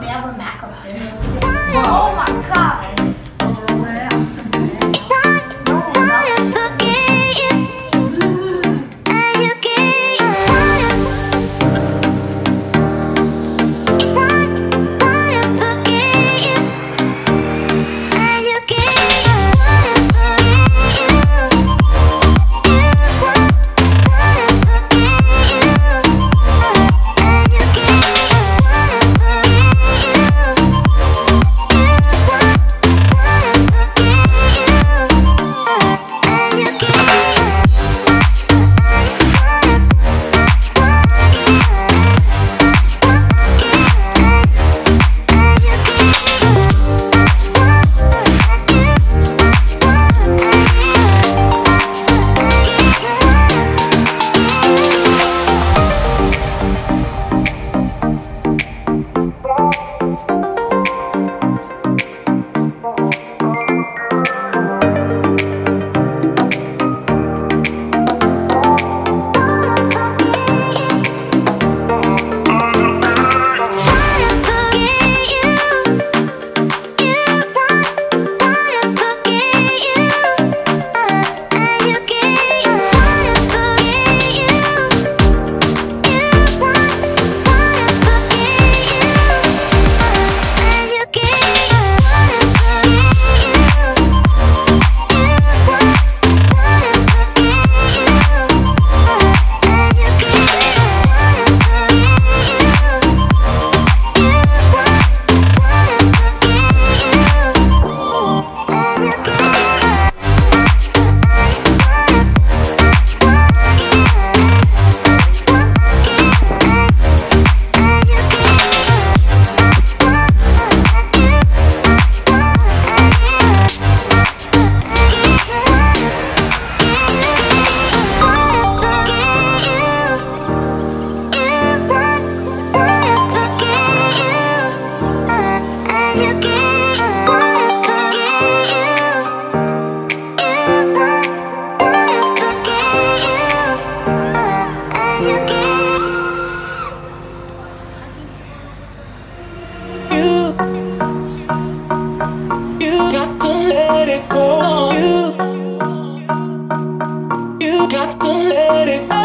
They have a Mac up let it go. You, you got to let it go.